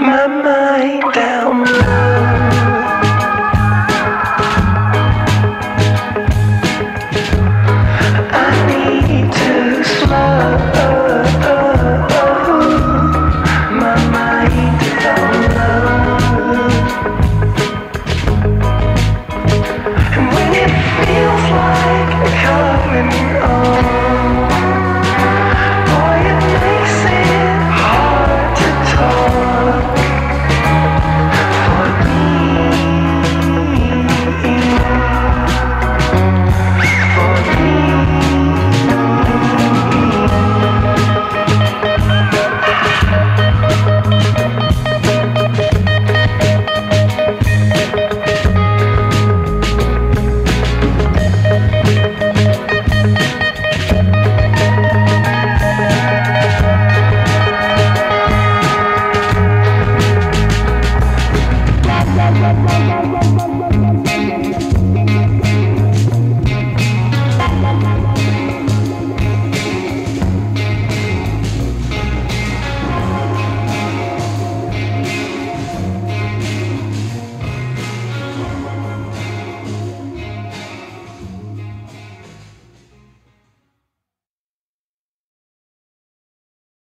my mind down.